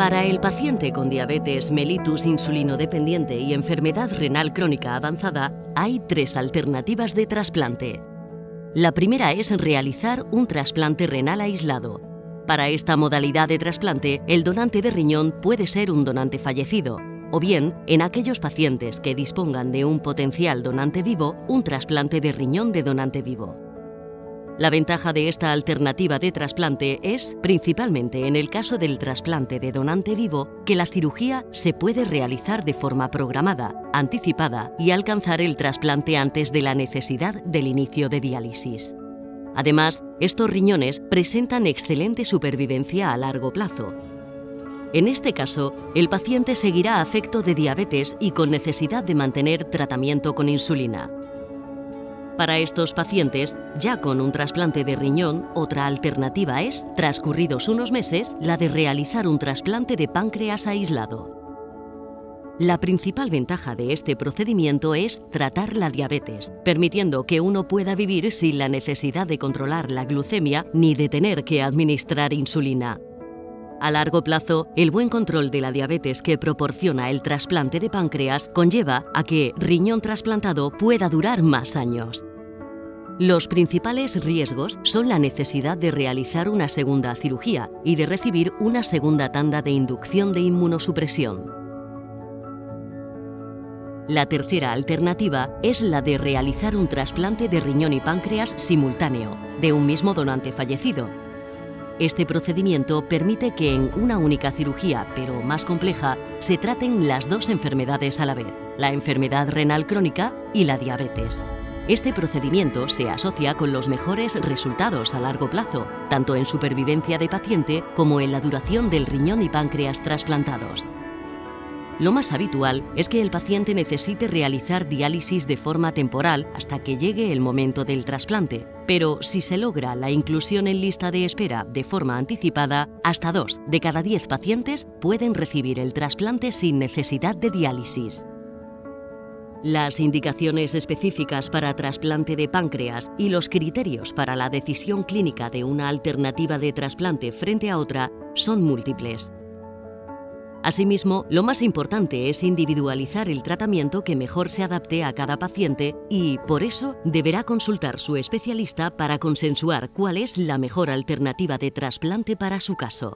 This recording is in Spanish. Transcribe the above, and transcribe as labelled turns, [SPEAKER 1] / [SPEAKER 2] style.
[SPEAKER 1] Para el paciente con diabetes mellitus insulinodependiente y enfermedad renal crónica avanzada, hay tres alternativas de trasplante. La primera es realizar un trasplante renal aislado. Para esta modalidad de trasplante, el donante de riñón puede ser un donante fallecido, o bien, en aquellos pacientes que dispongan de un potencial donante vivo, un trasplante de riñón de donante vivo. La ventaja de esta alternativa de trasplante es, principalmente en el caso del trasplante de donante vivo, que la cirugía se puede realizar de forma programada, anticipada y alcanzar el trasplante antes de la necesidad del inicio de diálisis. Además, estos riñones presentan excelente supervivencia a largo plazo. En este caso, el paciente seguirá afecto de diabetes y con necesidad de mantener tratamiento con insulina. Para estos pacientes, ya con un trasplante de riñón, otra alternativa es, transcurridos unos meses, la de realizar un trasplante de páncreas aislado. La principal ventaja de este procedimiento es tratar la diabetes, permitiendo que uno pueda vivir sin la necesidad de controlar la glucemia ni de tener que administrar insulina. A largo plazo, el buen control de la diabetes que proporciona el trasplante de páncreas conlleva a que riñón trasplantado pueda durar más años. Los principales riesgos son la necesidad de realizar una segunda cirugía y de recibir una segunda tanda de inducción de inmunosupresión. La tercera alternativa es la de realizar un trasplante de riñón y páncreas simultáneo, de un mismo donante fallecido. Este procedimiento permite que en una única cirugía, pero más compleja, se traten las dos enfermedades a la vez, la enfermedad renal crónica y la diabetes. Este procedimiento se asocia con los mejores resultados a largo plazo, tanto en supervivencia de paciente como en la duración del riñón y páncreas trasplantados. Lo más habitual es que el paciente necesite realizar diálisis de forma temporal hasta que llegue el momento del trasplante, pero si se logra la inclusión en lista de espera de forma anticipada, hasta dos de cada diez pacientes pueden recibir el trasplante sin necesidad de diálisis. Las indicaciones específicas para trasplante de páncreas y los criterios para la decisión clínica de una alternativa de trasplante frente a otra son múltiples. Asimismo, lo más importante es individualizar el tratamiento que mejor se adapte a cada paciente y, por eso, deberá consultar su especialista para consensuar cuál es la mejor alternativa de trasplante para su caso.